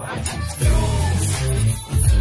One, two, three.